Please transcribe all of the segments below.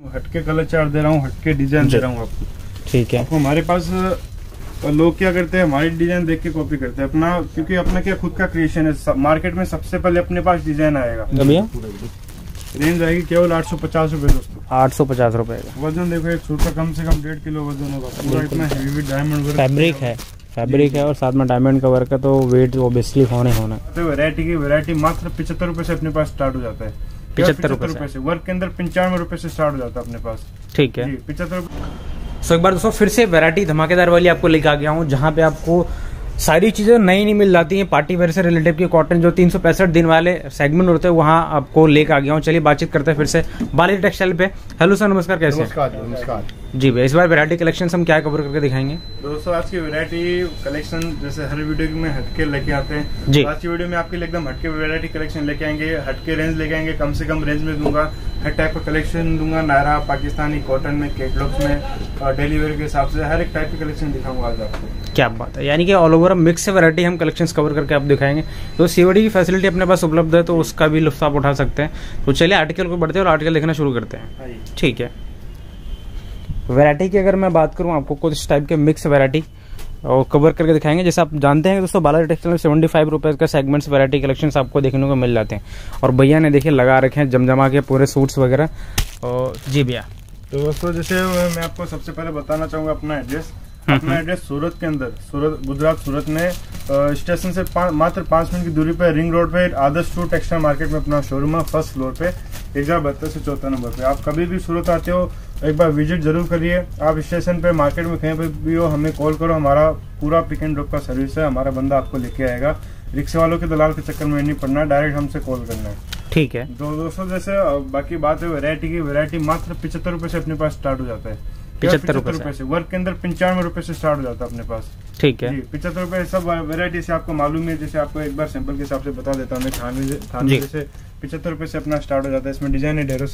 हटके colour chart दे रहा हूँ हटके डिज़ाइन दे रहा हूँ आपको। ठीक है। हमारे पास लोग क्या करते हैं हमारी डिज़ाइन देख के कॉपी करते हैं। अपना क्योंकि अपना क्या खुद का क्रिएशन है। मार्केट में सबसे पहले अपने पास डिज़ाइन आएगा। तो भैया। रेंज आएगी केवल आठ सौ पचास रूपए दोस्तों। आठ सौ पचास रुपए का। वज़न देखो एक सूट का कम से कम डेढ़ किलो वज़न होगा। पूरा इतना हेवी डायमंड फैब्रिक है। फैब्रिक है और साथ में डायमंड का वर्क है तो वेट ऑब्वियसली होने होना। तो वैरायटी की वैरायटी मात्र पिछहत्तर रूपए से अपने पास स्टार्ट हो जाता है। 75 रुपए से। वर्क के अंदर पंचानवे रुपए से स्टार्ट हो जाता है अपने पास। ठीक है। पिछहत्तर सो एक बार दोस्तों फिर से वैरायटी धमाकेदार वाली आपको लेके आ गया हूँ जहाँ पे आपको सारी चीज़ें नई नई मिल जाती हैं। पार्टी वेयर से रिलेटिव की कॉटन जो तीन दिन वाले सेगमेंट होते हैं वहाँ आपको लेके आ गया हूँ। चलिए बातचीत करते हैं फिर से। बाली टेक्सटाइल पे। हेलो सर नमस्कार कैसे नमस्कार जी, नमस्कार। जी भैया इस बार वैरायटी कलेक्शन हम क्या कवर करके दिखाएँगे? दोस्तों आज की वैरायटी कलेक्शन जैसे हर वीडियो में हटके लेके आते हैं। जी। आज की वीडियो में आपके लिए एकदम हटके वैरायटी कलेक्शन लेके आएँगे हटके रेंज लेके आएँगे कम से कम रेंज में दूँगा। हर टाइप का कलेक्शन दूँगा नायरा पाकिस्तानी कॉटन में केटलॉग्स में और डेली वेयर के हिसाब से हर एक टाइप की कलेक्शन दिखाऊँगा आज आपको। क्या बात है। यानी कि ऑल ओवर मिक्स वैरायटी हम कलेक्शंस कवर करके आप दिखाएँगे। तो सीओडी की फैसिलिटी अपने पास उपलब्ध है तो उसका भी लुफ्त आप उठा सकते हैं। तो चलिए आर्टिकल को बढ़ते हैं और आर्टिकल देखना शुरू करते हैं। हाँ ठीक है। वैरायटी की अगर मैं बात करूँ आपको कुछ टाइप के मिक्स वैरायटी और कवर करके दिखाएँगे। जैसे आप जानते हैं दोस्तों बालाजी टेक्सटाइल में सेवेंटी फाइव रुपीज़ का सेगमेंट्स वैरायटी कलेक्शंस आपको देखने को मिल जाते हैं। और भैया ने देखिए लगा रखे हैं जमजमा के पूरे सूट्स वगैरह। और जी भैया। तो दोस्तों जैसे मैं आपको सबसे पहले बताना चाहूँगा अपना एड्रेस हम्म, अपना एड्रेस सूरत के अंदर सूरत गुजरात सूरत में स्टेशन से पा, मात्र पाँच मिनट की दूरी पर रिंग रोड पे आदर्श टू टेक्सटाइल मार्केट में अपना शोरूम है फ़र्स्ट फ्लोर पे। एक हज़ार बहत्तर से चौथा नंबर पे। आप कभी भी सूरत आते हो एक बार विज़िट ज़रूर करिए। आप स्टेशन पे मार्केट में कहीं पे भी हो हमें कॉल करो। हमारा पूरा पिक एंड ड्रॉप का सर्विस है। हमारा बंदा आपको लेके आएगा। रिक्शे वालों के दलाल के चक्कर में नहीं पड़ना डायरेक्ट हमसे कॉल करना है। ठीक है। दो दोस्तों जैसे बाकी बात है वेरायटी की वेरायटी मात्र पिछहत्तर रुपए से अपने पास स्टार्ट हो जाता है। 75 रुपए से। वर्क के अंदर पंचानवे रुपए से स्टार्ट हो जाता है अपने पास। ठीक है। जी पिछहत्तर रुपए सब वेरायटी से आपको मालूम है। जैसे आपको एक बार सैंपल के हिसाब से बता देता हूँ। मैं। पिछहत्तर रुपए से अपना स्टार्ट हो जाता है। इसमें डिज़ाइन है ढेरों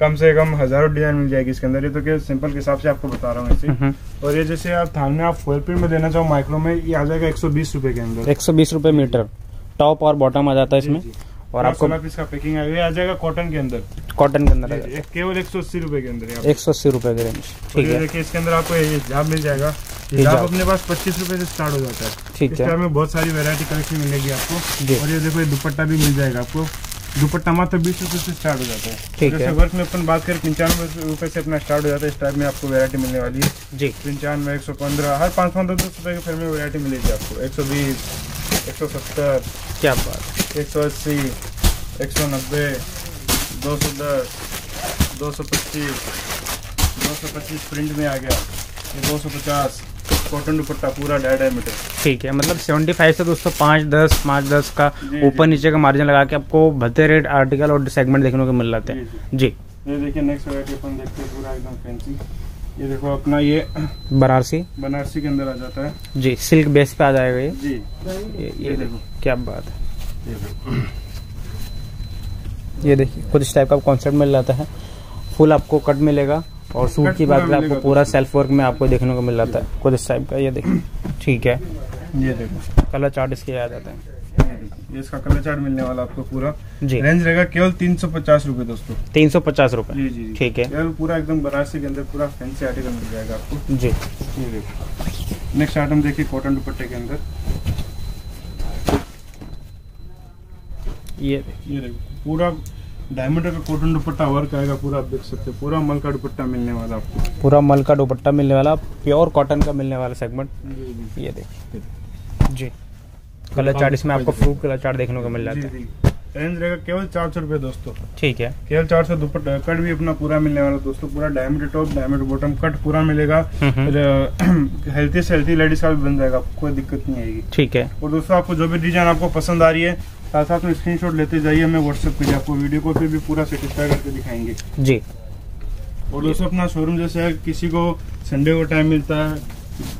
कम से कम हज़ारों डिज़ाइन मिल जाएगी इसके अंदर। ये तो क्या सिंपल के हिसाब से आपको बता रहा हूँ ऐसे हम्म, और ये जैसे आप थान में आप फोर में देना चाहो माइक्रो में ये आ जाएगा एक सौ बीस रुपए के अंदर। एक सौ बीस रुपये मीटर टॉप और बॉटम आ जाता है इसमें। और आपको सोलह पीस का पैकिंग आ जाएगा कॉटन के अंदर। कॉटन के अंदर केवल एक सौ अस्सी रुपए के अंदर एक सौ अस्सी रुपये के रेंज ठीक है। देखिए इसके अंदर आपको ये मिल जाएगा। हिजाब। अपने पास पच्चीस रुपए से स्टार्ट हो जाता है। ठीक है। में बहुत सारी वेरायटी कलेक्शन मिलेगी आपको। और ये देखो ये दुपट्टा भी मिल जाएगा आपको। दुपट्टा मात्र बीस रुपए से स्टार्ट हो जाता है। ठीक जैसे है। वर्क में अपन बात करें पंचानवे रुपए से अपना स्टार्ट हो जाता है इस टाइप में आपको वैरायटी मिलने वाली है। जी। पंचानवे एक सौ पंद्रह हर पाँच पाँच दस दस रुपए के फिर में वैरायटी मिलेगी आपको। एक सौ बीस एक सौ सत्तर क्या बात। एक सौ अस्सी एक सौ नब्बे दो सौ दस दो सौ पच्चीस दो सौ पच्चीस प्रिंट में आ गया। ये दो सौ पचास कॉटन दुपट्टा पूरा डाई डायमीटर ठीक है मतलब 75 से दोस्तों पाँच दस पाँच दस का ऊपर नीचे का मार्जिन लगा के आपको भद्दे रेट आर्टिकल और सेगमेंट देखने को मिल जाते हैं। जी ये देखिए नेक्स्ट वैरायटी अपन देखते हैं पूरा एकदम फैंसी ये देखो अपना ये बनारसी। बनारसी के अंदर आ जाता है। जी सिल्क बेस पे आ जाएगा ये। जी। ये, ये ये देखो क्या बात है। ये देखो। ये देखिए कुछ इस टाइप का कॉन्सेप्ट मिल जाता है। फुल आपको कट मिलेगा। और सूट की बात करें आपको पूरा सेल्फ वर्क में आपको देखने को मिल जाता है। कुछ इस टाइप का ये देखिए ठीक है। ये देखो। कलर चार्ट इसके आ जाते हैं। ये इसका कलर चार्ट मिलने वाला आपको पूरा। जी। रेंज रहेगा केवल तीन सौ पचास रूपए दोस्तों। तीन सौ पचास रुपये जी जी जी। ठीक है। केवल पूरा एकदम बनारसी के अंदर पूरा फैंसी आर्टिकल मिल जाएगा आपको। जी। देखो। नेक्स्ट आइटम देखिए कॉटन दुपट्टे के अंदर। ये ये देखो। पूरा डायमीटर का कॉटन दुपट्टा वर्क आएगा पूरा आप देख सकते हैं। पूरा मल का दुपट्टा मिलने वाला आपको। पूरा मल का दुपट्टा मिलने वाला प्योर कॉटन का मिलने वाला सेगमेंट ये देखिए जी। कलर चार्ट इसमें आपको फ्रूट कलर चार्ट देखने को मिल जाता है। रेंज रहेगा केवल चार सौ रुपये दोस्तों। ठीक है। केवल चार सौ दुपट्टा कट भी अपना पूरा मिलने वाला दोस्तों। पूरा diameter top diameter bottom cut पूरा मिलेगा। हम्म। हेल्थी से हेल्थी लेडीज़ का भी बन जाएगा। कोई दिक्कत नहीं आएगी। ठीक है। और दोस्तों आपको जो भी डिज़ाइन आपको पसंद आ रही है साथ साथ में स्क्रीनशॉट लेते जाइए हमें व्हाट्सएप पे आपको वीडियो को पे भी पूरा सेटिस्फाई करके दिखाएँगे। जी। और दोस्तों अपना शोरूम जैसे है किसी को संडे को टाइम मिलता है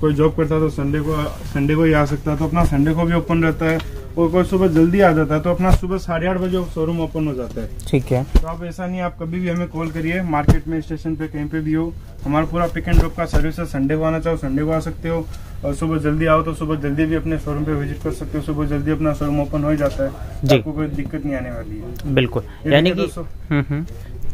कोई जॉब करता है तो संडे को संडे को ही आ सकता है तो अपना संडे को भी ओपन रहता है। और कोई सुबह जल्दी आ जाता है तो अपना सुबह साढ़े आठ बजे शोरूम ओपन हो जाता है। ठीक है। तो आप ऐसा नहीं आप कभी भी हमें कॉल करिए मार्केट में स्टेशन पे कहीं पे भी हो। हमारा पूरा पिक एंड ड्रॉप का सर्विस है। संडे को आना चाहो संडे को आ सकते हो। और सुबह जल्दी आओ तो सुबह जल्दी भी अपने शोरूम पे विज़िट कर सकते हो। सुबह जल्दी अपना शोरूम ओपन हो जाता है। आपको कोई दिक्कत नहीं आने वाली है। बिल्कुल। यानी कि हम्म हम्म।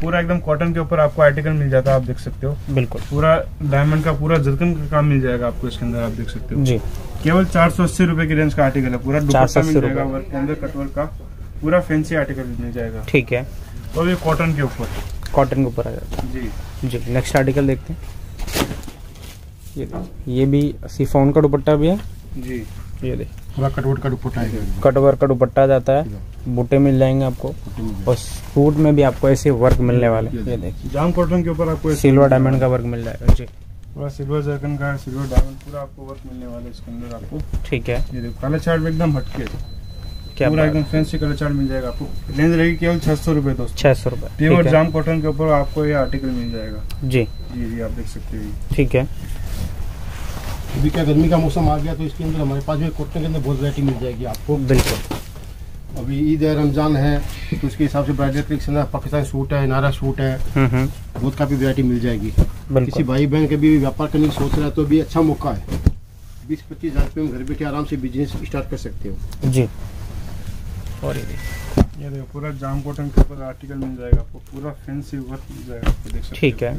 पूरा एकदम कॉटन के ऊपर आपको आर्टिकल मिल जाता है आप देख सकते हो। बिल्कुल। पूरा डायमंड का पूरा जरकन का काम मिल जाएगा आपको इसके अंदर आप देख सकते हो। जी। केवल चार सौ अस्सी रुपए की रेंज का आर्टिकल है पूरा दुपट्टा 480 मिल जाएगा रुपए। वर्क के अंदर कटवर्क का पूरा फैंसी आर्टिकल मिल जाएगा। ठीक है। और ये कॉटन के ऊपर। कॉटन के ऊपर आ जाता है। जी। जी नेक्स्ट आर्टिकल देखते हैं। ये ये भी सिफोन का दुपट्टा भी है। जी। ये देखिए पूरा कटवट का दुपट्टा आएगा कट का दुपट्टा जाता है। बूटे मिल जाएँगे आपको। और सूट में भी आपको ऐसे वर्क मिलने वाले। ये देखिए जाम कॉटन के ऊपर आपको सिल्वर डायमंड का वर्क मिल जाएगा। जी। पूरा सिल्वर जरकन का सिल्वर डायमंड पूरा आपको वर्क मिलने वाला है इसके अंदर आपको। ठीक है। ये देखो कलर चार्ट में एकदम हटके क्या पूरा एकदम फैंसी कलर चार्ट मिल जाएगा आपको। रेंज रहेगी केवल छह सौ रुपए दोस्तों। छह सौ रुपये प्योर जाम कॉटन के ऊपर आपको ये आर्टिकल मिल जाएगा। जी। जी जी आप देख सकते हैं। ठीक है। अभी क्या गर्मी का मौसम आ गया तो इसके अंदर हमारे पास जो कॉटन के अंदर बहुत वैरायटी मिल जाएगी आपको। बिल्कुल। अभी ईद है रमज़ान है तो उसके हिसाब से ब्राइडल कलेक्शन है पाकिस्तान सूट है नारा सूट है हम्म हम्म। बहुत काफ़ी वैरायटी मिल जाएगी। किसी भाई बहन के भी व्यापार करने की सोच रहा है तो अभी अच्छा मौका है। बीस पच्चीस हज़ार रुपये में घर बैठे आराम से बिज़नेस स्टार्ट कर सकते हो। जी। और ये देखिए ये देखो पूरा जाम कॉटन के ऊपर आर्टिकल मिल जाएगा आपको पूरा फैंसी वर्क मिल जाएगा आपको देख सकते ठीक है।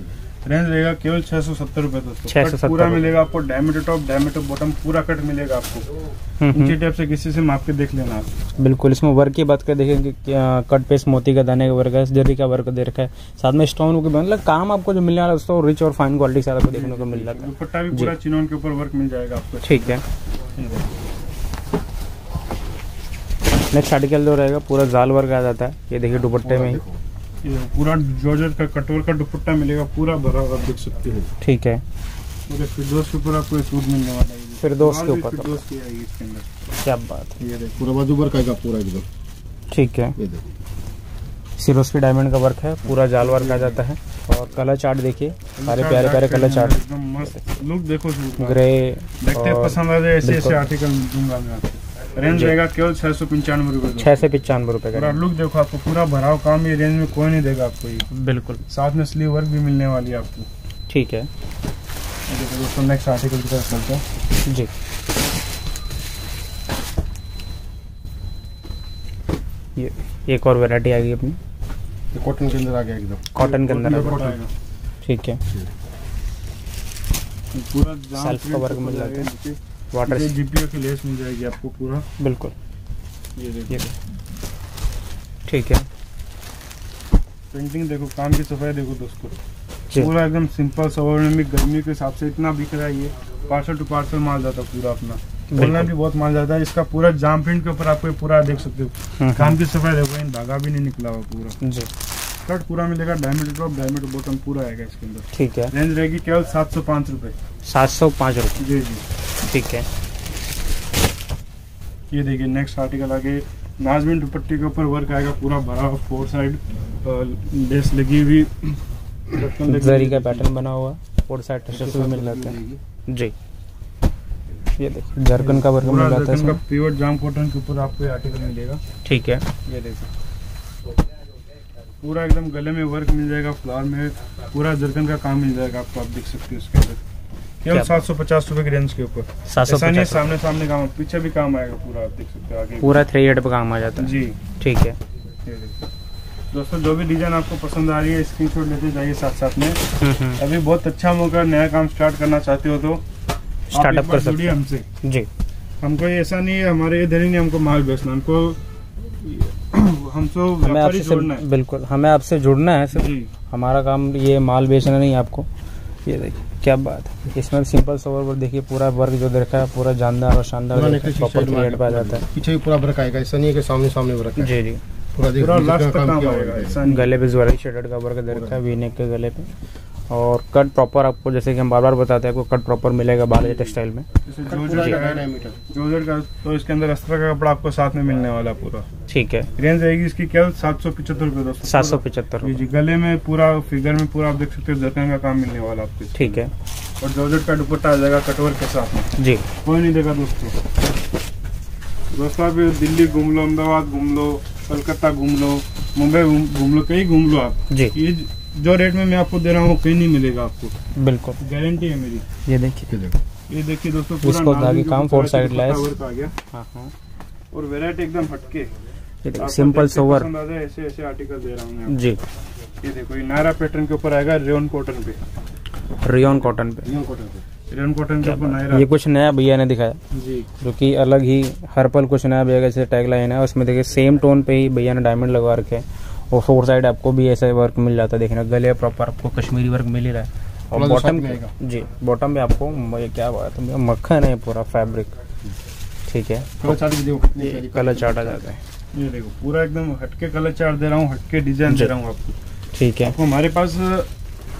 रेंज रहेगा केवल छह सौ सत्तर रुपए दोस्तों। 670 कट पूरा मिलेगा आपको डायमीटर टॉप डायमीटर बॉटम पूरा कट मिलेगा आपको। हम्म, नीचे हम्म, टाइप से किसी से माप के देख लेना आप। बिल्कुल इसमें वर्क की बात कर देखेंगे कट पेस्ट मोती का दाने का वर्क है जरी का वर्क दे रखा है। साथ में स्टोन के मतलब काम आपको जो मिलने वाला है रिच और फाइन क्वालिटी से आपको देखने को मिल जाता है। दुपट्टा भी पूरा चिनोन के ऊपर वर्क मिल जाएगा आपको। ठीक है। नेक्स्ट आर्टिकल जो रहेगा पूरा जाल वर्क आ जाता है। ये देखिए दुपट्टे में ही। पूरा जॉर्जेट का कटोर का दुपट्टा मिलेगा पूरा भरा हुआ देख सकते हो। ठीक है। फिरदौस के ऊपर आपको सूट मिलने वाला है। ये। के ऊपर तो। की क्या बात है। ये पूरा बाजू वर्क आएगा पूरा एकदम। ठीक है। ये देखो। सिरोस्की डायमंड का वर्क है पूरा जाल वर्क आ जाता है। और कलर चार्ट देखिए सारे प्यारे प्यारे कलर चार्ट एकदम मस्त। लुक देखो ग्रे देखते पसंद आ जाए ऐसे ऐसे आर्टिकल दूँगा मैं आपको। रेंज रहेगा केवल छह सौ पंचानवे रुपए छह से पचानवे रुपए का लुक देखो आपको पूरा भराव काम ये रेंज में कोई नहीं देगा आपको ये। बिल्कुल। साथ में स्लीव वर्क भी मिलने वाली है आपको। ठीक है। देखो दोस्तों नेक्स्ट आर्टिकल की तरफ़ चलते हैं। जी। ये एक और वैरायटी आ गई अपनी। कॉटन के अंदर आ गया एकदम। कॉटन के अंदर। ठीक है। पूरा Self का print work के मिल जाता है। वाटर ये जीपीओ की लेस मिल जाएगी आपको पूरा। बिल्कुल। ये देखो। ये ठीक है। पेंटिंग देखो काम की सफ़ाई देखो दोस्तों। पूरा एकदम सिंपल भी गर्मी के हिसाब से इतना बिक रहा है ये। पार्सल टू पार्सल माल जाता पूरा अपना। बोलना भी बहुत माल जाता है। इसका पूरा जाम प्रिंट के ऊपर आपको पूरा देख सकते हो। हम्म, काम की सफ़ाई देखो इन धागा भी नहीं निकला हुआ पूरा। जी। कट पूरा मिलेगा डायमीटर टॉप डायमीटर बॉटम पूरा आएगा इसके अंदर। ठीक है। रेंज रहेगी केवल सात सौ पाँच रुपए। सात सौ पाँच रुपये जी जी। ठीक है। ये देखिए नेक्स्ट आर्टिकल आगे। नाजमिन दुपट्टी के ऊपर वर्क आएगा पूरा भरा हुआ फोर साइड लेस लगी हुई। जरी का पैटर्न बना हुआ फोर साइड टचेस भी मिल जाते हैं। जी। ये देखिए जर्कन का वर्क मिल जाता है इसमें। प्योर जाम कॉटन के ऊपर आपको ये आर्टिकल मिलेगा। ठीक है। ये देखो पूरा एकदम गले में वर्क मिल जाएगा फ्लावर में पूरा जरकन का काम मिल जाएगा आपको आप देख सकते हो इसके अंदर। केवल सात सौ पचास रुपए की रेंज के ऊपर। सामने सामने काम पीछे भी काम आएगा पूरा आप देख सकते हो आगे पूरा थ्री एड पे काम आ जाता है। जी। ठीक है। दोस्तों जो भी डिज़ाइन आपको पसंद आ रही है स्क्रीनशॉट लेते जाइए साथ साथ में। हम्म, हम्म, अभी बहुत अच्छा मौका नया काम स्टार्ट करना चाहते हो तो स्टार्टअप कर सकते हैं। हमसे। जी। हमको ऐसा नहीं है हमारे इधर ही नहीं हमको माल बेचना हमको हमको हमें आपसे जोड़ना बिल्कुल हमें आपसे जुड़ना है सर हमारा काम ये माल बेचना नहीं आपको। ये देखिए क्या बात है। इसमें सिंपल सोवर वर्क देखिए पूरा वर्क जो देखा है पूरा जानदार और शानदार देखा प्रॉपर क्रिएट जाता है। पीछे पूरा वर्क आएगा ऐसा नहीं है कि सामने सामने वर्क जी जी। पूरा देखो गले पे ज्वेलरी शर्ट का वर्क दे रखा है वीनेक के गले पे। और कट प्रॉपर आपको जैसे कि हम बार बार बताते हैं आपको कट प्रॉपर मिलेगा बालाजी टेक्सटाइल में। जोजर का जोजर तो इसके अंदर अस्त्र का कपड़ा आपको साथ में मिलने वाला पूरा। ठीक है। रेंज रहेगी इसकी केवल सात सौ पिछहत्तर रुपए दोस्तों। सात सौ पिछहत्तर जी गले में पूरा फिगर में पूरा आप देख सकते हो जरकन का काम मिलने वाला आपको। ठीक है। और जॉर्जेट का दुपट्टा आ जाएगा कटवर के साथ में। जी। कोई नहीं देगा दोस्तों। दोस्तों आप दिल्ली घूम लो अहमदाबाद घूम लो कलकत्ता घूम लो मुंबई घूम लो कहीं घूम लो आप। जी। ज- रेट में मैं आपको दे रहा हूँ वो कहीं नहीं मिलेगा आपको। बिल्कुल। गारंटी है मेरी। ये देखिए। ये देखिए दोस्तों इसको धागे काम, less। वर्क आ गया। हाँ हाँ। और वेराइटी एकदम हटके। सिंपल सोवर ऐसे ऐसे आर्टिकल दे रहा हूँ जी। ये देखो ये नायरा पैटर्न के ऊपर आएगा रेन कॉटन पे। रियोन कॉटन पे। रियन कॉटन पे। रेन कॉटन के ऊपर नायरा। ये कुछ नया भैया ने दिखाया। जी। जो कि अलग ही हर पल कुछ नया भैया जैसे टैग लाइन है। उसमें देखिए सेम टोन पे ही भैया ने डायमंड लगवा रखे हैं। और फोर साइड आपको भी ऐसा वर्क मिल जाता है देखने गले प्रॉपर आपको कश्मीरी वर्क मिल ही रहा है। और बॉटम। जी बॉटम में आपको ये क्या बात है मक्खन है पूरा फैब्रिक ठीक है। कलर चार्ट भी देखो कलर चार्ट आ जाता है। ये देखो पूरा एकदम हटके कलर चार्ट दे रहा हूँ हटके डिज़ाइन दे रहा हूँ आपको। ठीक है। हमारे पास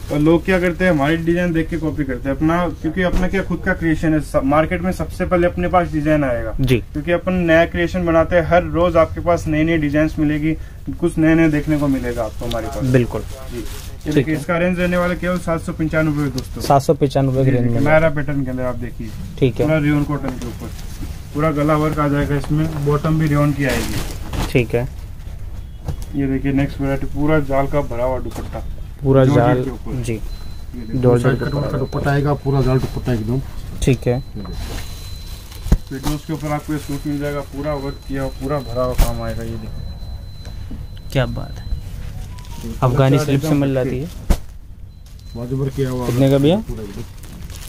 अ, लोग क्या करते हैं हमारी डिज़ाइन देख के कॉपी करते हैं। अपना क्योंकि अपना क्या खुद का क्रिएशन है। मार्केट में सबसे पहले अपने पास डिज़ाइन आएगा। जी। क्योंकि अपन नया क्रिएशन बनाते हैं हर रोज आपके पास नई नई डिज़ाइन मिलेगी कुछ नए नए देखने को मिलेगा आपको हमारे पास। बिल्कुल। जी। देखिए इसका रेंज रहने वाला केवल सात सौ पंचानवे दोस्तों। सात सौ पंचानवे की रेंज में। नायरा पैटर्न के अंदर आप देखिए। ठीक पूरा है रियोन कॉटन के ऊपर। पूरा गला वर्क आ जाएगा इसमें बॉटम भी रियोन की आएगी। ठीक है। ये देखिए नेक्स्ट वैरायटी पूरा जाल का भरा हुआ दुपट्टा। पूरा जाल जी दुपट्टा आएगा पूरा जाल दुपट्टा एकदम। ठीक है। पेटोस के ऊपर आपको ये सूट मिल जाएगा पूरा वर्क किया पूरा भरा हुआ काम आएगा ये देखो। क्या बात है। अफगानी स्लिप से मिल जाती है। बाजू किया हुआ कितने का भैया?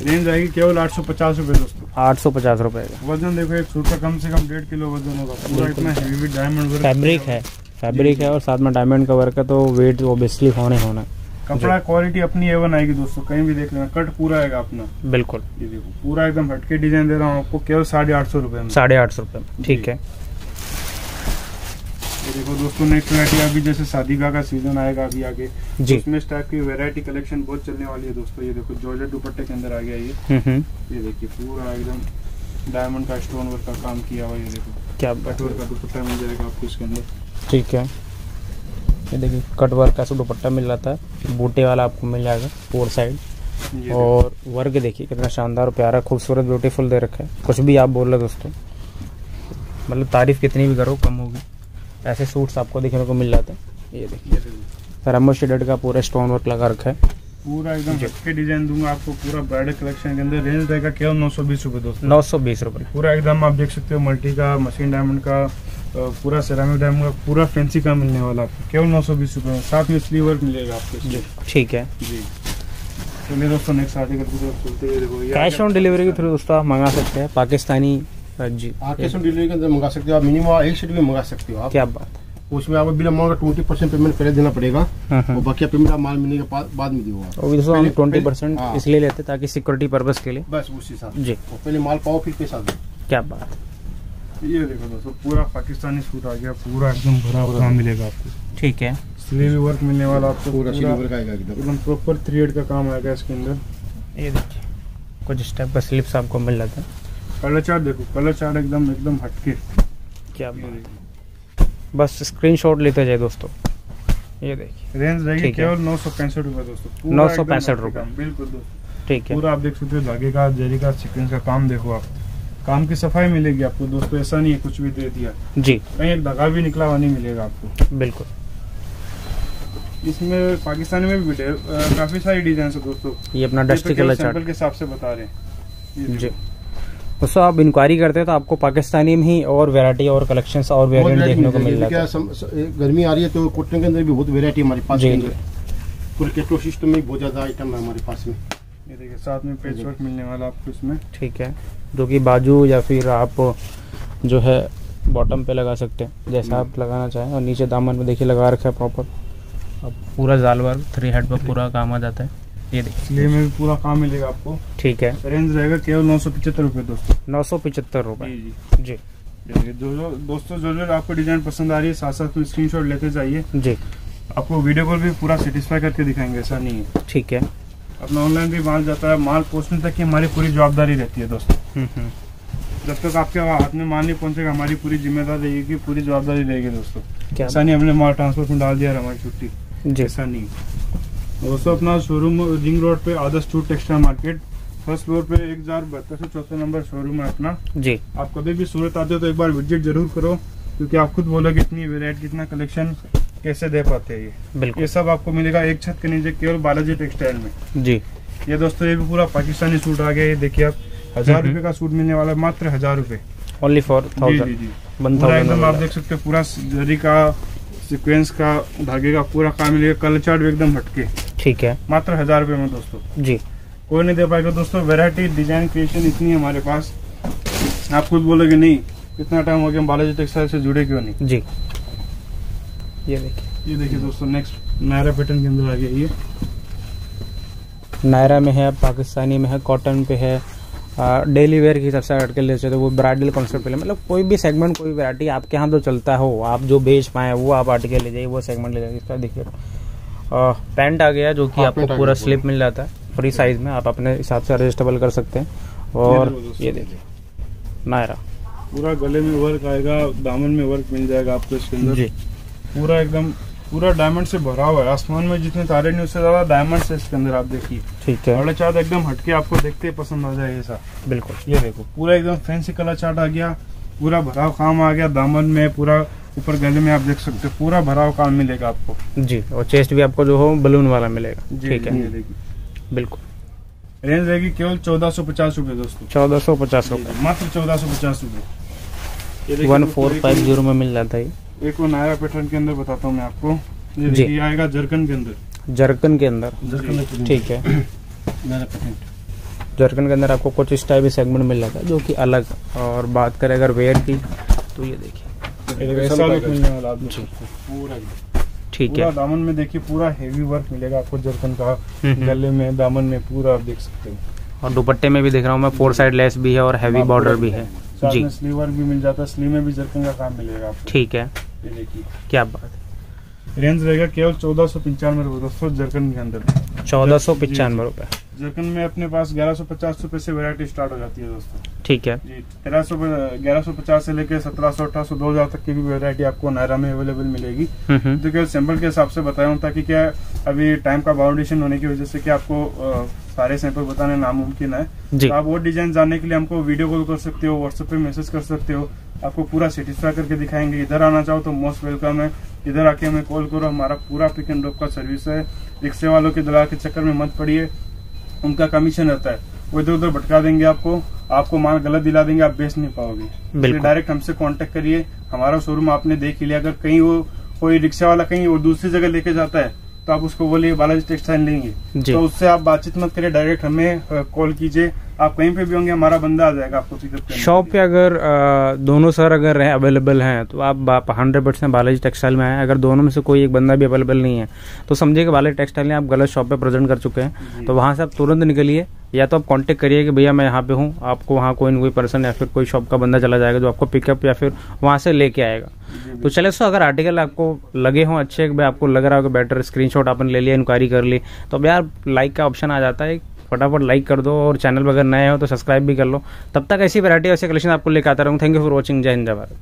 रेंज आएगी केवल आठ सौ पचास रूपए दोस्तों। आठ सौ पचास रुपए का। वज़न देखो एक सूट का कम से कम डेढ़ किलो वज़न होगा। पूरा इतना हेवी डायमंड फैब्रिक है। फैब्रिक है और साथ में डायमंड का वर्क है तो वेट ओबियसली होने होना है। कपड़ा क्वालिटी अपनी एवन आएगी दोस्तों कहीं भी देख लेना कट पूरा आएगा अपना। बिल्कुल। ये देखो पूरा एकदम हटके डिज़ाइन दे रहा हूँ आपको केवल साढ़े आठ सौ रुपए में। साढ़े आठ सौ रुपये में ठीक है। ये देखो दोस्तों नेक्स्ट वैरायटी अभी जैसे शादी का सीज़न आएगा अभी आगे जी। उसमें इस टाइप की वैरायटी कलेक्शन बहुत चलने वाली है दोस्तों ये देखो जॉर्जेट दुपट्टे के अंदर आ गया ये। हम्म हम्म। ये देखिए पूरा एकदम डायमंड का स्टोन वर्क का काम किया हुआ ये देखो। क्या बात का दुपट्टा मिल जाएगा आपको इसके अंदर। ठीक है। ये देखिए कट वर्क का सब दुपट्टा मिल जाता है। बूटे वाला आपको मिल जाएगा फोर साइड और वर्क देखिए कितना शानदार और प्यारा खूबसूरत ब्यूटीफुल दे रखा है। कुछ भी आप बोल रहे दोस्तों मतलब तारीफ़ कितनी भी करो कम होगी। ऐसे सूट्स आपको देखने को मिल जाते हैं। ये देखिए। देखो। शेडेड का पूरा स्टोन वर्क लगा रखा है। पूरा एकदम डिज़ाइन दूँगा आपको पूरा ब्राइडल कलेक्शन के अंदर। रेंज रहेगा केवल नौ सौ बीस रूपए दोस्तों। नौ सौ बीस रुपये पूरा एकदम आप देख सकते हो मल्टी का मशीन डायमंड का। पूरा सेरामिक डायमंड का पूरा फैंसी का मिलने वाला आपको। केवल नौ सौ बीस रुपए में। साथ में स्लीव वर्क मिलेगा आपको। ठीक है। जी। चलिए दोस्तों नेक्स्ट आर्टिकल की तरफ़ चलते हुए देखो। कैश ऑन डिलीवरी के थ्रू दोस्तों आप मंगा सकते हैं। पाकिस्तानी जी। आप कैश ऑन डिलीवरी के अंदर मंगा सकते हो। आप मिनिमम एक शीट भी मंगा सकते हो आप। क्या बात उसमें आपको बिल अमाउंट का ट्वेंटी परसेंट पेमेंट पहले देना पड़ेगा। हाँ, और हाँ। बाकी पेमेंट आप माल मिलने के बाद बाद में दियो और हम ट्वेंटी परसेंट हाँ। इसलिए लेते हैं ताकि सिक्योरिटी पर्पज के लिए। बस उसी साथ। जी। पहले माल पाओ फिर पैसा दो। क्या बात ये देखो दोस्तों पूरा पाकिस्तानी सूट आ गया पूरा एकदम भरा हुआ मिलेगा आपको। ठीक है। स्लीव वर्क मिलने वाला आपको पूरा आएगा एकदम। एकदम प्रॉपर थ्रेड का काम आएगा इसके अंदर। ये देखिए कुछ स्टेप का स्लिप्स आपको मिल जाता है। कलर चार्ट देखो कलर चार्ट एकदम एकदम हटके। क्या। बस स्क्रीनशॉट लेते जाए दोस्तों। ये देखिए। रेंज रहेगी केवल नौ सौ पैंसठ रुपए दोस्तों। पूरा 965 एकदम रुपए। हटके काम, बिल्कुल दोस्तों। ठीक है। पूरा आप देख सकते हो धागे का जरी का सीक्वेंस का काम देखो आप। काम की सफ़ाई मिलेगी आपको दोस्तों ऐसा नहीं है कुछ भी दे दिया। जी। कहीं एक धागा भी निकला हुआ नहीं मिलेगा आपको। बिल्कुल। इसमें पाकिस्तानी में भी काफ़ी सारी डिज़ाइन है दोस्तों। ये अपना डस्टी कलर चार्ट के हिसाब से बता रहे हैं। जी। दोस्तों आप इंक्वायरी करते हैं तो आपको पाकिस्तानी में ही और वैरायटी और कलेक्शन और वेरिएंट देखने को मिल क्या है गर्मी आ रही है तो कॉटन के अंदर भी बहुत वेरायटी हमारे पास पूरे सिस्टम में बहुत ज़्यादा आइटम है हमारे पास में। ये देखिए साथ में पेच वर्क मिलने वाला आपको इसमें। ठीक है। जो कि बाजू या फिर आप जो है बॉटम पे लगा सकते हैं जैसा आप लगाना चाहें। और नीचे दामन में देखिए लगा रखा है प्रॉपर अब पूरा जाल वर्क थ्री हेड पर पूरा काम आ जाता है। ये देखिए में भी पूरा काम मिलेगा आपको। ठीक है। रेंज रहेगा केवल नौ सौ पचहत्तर रुपये दोस्तों। नौ सौ पिचहत्तर रुपये जी जी। जो। जो दोस्तों जो जो आपको डिज़ाइन पसंद आ रही है साथ साथ में स्क्रीनशॉट लेते जाइए। जी। आपको वीडियो कॉल भी पूरा सेटिस्फाई करके दिखाएँगे ऐसा नहीं है। ठीक है। अपना ऑनलाइन भी माल जाता है माल पहुँचने तक की हमारी पूरी जवाबदारी रहती है दोस्तों। हम्म, हम्म, जब तक आपके हाथ में माल नहीं पहुंचेगा हमारी पूरी ज़िम्मेदारी रहेगी पूरी जवाबदारी रहेगी दोस्तों। ऐसा नहीं हमने माल ट्रांसपोर्ट में डाल दिया हमारी छुट्टी। ऐसा नहीं दोस्तों अपना शोरूम रिंग रोड पे Adarsh two textile market first floor पे एक हज़ार बहत्तर सौ चौथा नंबर शोरूम है अपना। जी। आप कभी भी सूरत आते हो तो एक बार विज़िट ज़रूर करो क्योंकि आप खुद बोलोगे इतनी वेराइटी कितना कलेक्शन कैसे दे पाते हैं ये? बिल्कुल। ये सब आपको मिलेगा एक छत के नीचे केवल बालाजी टेक्सटाइल में। जी। ये दोस्तों ये भी पूरा पाकिस्तानी सूट आ गया ये देखिए आप हज़ार। रुपए का सूट मिलने वाला है मात्र हज़ार रुपए ओनली फॉर एकदम आप देख सकते हो पूरा जरी का सीक्वेंस का धागे का पूरा काम मिलेगा कलर चार्ट भी एकदम हटके। ठीक है। मात्र हज़ार रुपए में दोस्तों। जी। कोई नहीं दे पाएगा दोस्तों वैरायटी डिज़ाइन क्रिएशन इतनी है हमारे पास। आप खुद बोलोगे नहीं कितना टाइम हो गया हम बालाजी टेक्सटाइल से जुड़े क्यों नहीं? जी। ये देखिए। ये देखिए दोस्तों नेक्स्ट नायरा पैटर्न के अंदर आ गया ये। नायरा में है पाकिस्तानी में है कॉटन पे है डेली वेयर के हिसाब से अटके ले सकते हो वो ब्राइडल कॉन्सेप्ट पे ले मतलब कोई भी सेगमेंट कोई वैरायटी आपके यहाँ जो चलता हो आप जो बेच पाए वो आप आर्टिकल ले जाइए वो सेगमेंट ले जाइए इसका देखिए। पैंट आ गया जो कि हाँ, आपको पूरा स्लिप मिल जाता है फ्री साइज़ में आप अपने हिसाब से एडजस्टेबल कर सकते हैं। और ये देखिए नायरा पूरा गले में वर्क आएगा दामन में वर्क मिल जाएगा आपको इसके अंदर। जी। पूरा एकदम पूरा डायमंड से भरा हुआ है। आसमान में जितने तारे नहीं उससे ज़्यादा डायमंड से इसके अंदर आप देखिए। ठीक है। कलर चार्ट एकदम हटके आपको देखते ही पसंद आ जाए ऐसा बिल्कुल ये देखो। पूरा एकदम फैंसी कलर चार्ट आ गया। पूरा भराव काम आ गया दामन में पूरा ऊपर गले में आप देख सकते हो। पूरा भराव काम मिलेगा आपको। जी और चेस्ट भी आपको जो हो बलून वाला मिलेगा। ठीक है। बिल्कुल। रेंज रहेगी केवल चौदह सौ पचास रूपए दोस्तों। चौदह सौ पचास रुपये मात्र चौदह सौ पचास रूपए। वन फोर फाइव ज़ीरो में मिल जाता है। एक वो नायरा पैटर्न के अंदर बताता हूँ मैं आपको। ये जी। देखिए आएगा जरकन के अंदर। जरकन के अंदर। जरकन ठीक है। नायरा पैटर्न जरकन के अंदर आपको कुछ इस टाइप सेगमेंट मिल जाता है जो कि अलग और बात करें अगर वेयर की तो ये देखिए। ठीक है। दामन में देखिए पूरा हेवी वर्क मिलेगा आपको जरकन का। हम्म। गले में दामन में पूरा आप देख सकते हो। और दुपट्टे में भी देख रहा हूँ मैं फोर साइड लेस भी है और हैवी बॉर्डर भी है। साथ जी। में स्लीव वर्क भी मिल जाता है स्लीव में भी जरकन का काम मिलेगा आपको। ठीक है। ये देखिए। क्या बात है। रेंज रहेगा केवल चौदह सौ पंचानवे रुपए दोस्तों जरकन के अंदर। चौदह सौ पंचानवे रुपये जरकन में अपने पास ग्यारह सौ पचास रुपए से वैरायटी स्टार्ट हो जाती है दोस्तों। ठीक है। जी तेरह सौ ग्यारह सौ पचास से लेकर सत्रह सौ अठारह सौ दो हज़ार तक की भी वैरायटी आपको नायरा में अवेलेबल मिलेगी। तो केवल सैंपल के हिसाब से बताया हूँ ताकि क्या अभी टाइम का बाउंडेशन होने की वजह से क्या आपको अ, सारे सैंपल बताने नामुमकिन है। तो आप वो डिज़ाइन जानने के लिए हमको वीडियो कॉल कर सकते हो व्हाट्सएप पे मैसेज कर सकते हो। आपको पूरा सेटिस्फाई करके दिखाएँगे। इधर आना चाहो तो मोस्ट वेलकम है। इधर आके हमें कॉल करो। हमारा पूरा पिक एंड ड्रॉप का सर्विस है। रिक्शे वालों के दलाल के चक्कर में मत पड़िए। उनका कमीशन रहता है। वो इधर उधर भटका देंगे आपको आपको माल गलत दिला देंगे आप बेच नहीं पाओगे। डायरेक्ट हमसे कांटेक्ट करिए। हमारा शोरूम आपने देख लिया। अगर कहीं वो कोई रिक्शा वाला कहीं वो दूसरी जगह लेके जाता है तो आप उसको बोलिए बालाजी टेक्सटाइल लेंगे। तो उससे आप बातचीत मत करिए। डायरेक्ट हमें कॉल कीजिए। आप कहीं पे भी होंगे हमारा बंदा आ जाएगा आपको पिकअप शॉप पे अगर अ, दोनों सर अगर अवेलेबल हैं तो आप हंड्रेड परसेंट बालाजी टेक्सटाइल में आए अगर दोनों में से कोई एक बंदा भी अवेलेबल नहीं है तो समझिए कि बालाजी टेक्सटाइल में आप गलत शॉप पे प्रेजेंट कर चुके हैं। तो वहाँ से आप तुरंत निकलिए या तो आप कांटेक्ट करिए कि भैया मैं यहाँ पे हूँ आपको वहाँ कोई न कोई पर्सन या फिर कोई शॉप का बंदा चला जाएगा जो आपको पिकअप या फिर वहाँ से लेके आएगा। तो चले सो अगर आर्टिकल आपको लगे हों अच्छे भाई आपको लग रहा हो कि बेटर स्क्रीनशॉट आपने ले लिया इंक्वायरी कर ली तो अब यार लाइक का ऑप्शन आ जाता है फटाफट लाइक कर दो और चैनल पर अगर नए हो तो सब्सक्राइब भी कर लो। तब तक ऐसी वैरायटी ऐसे कलेक्शन आपको लेकर आता रहूँ थैंक यू फॉर वॉचिंग जय हिंद भारत।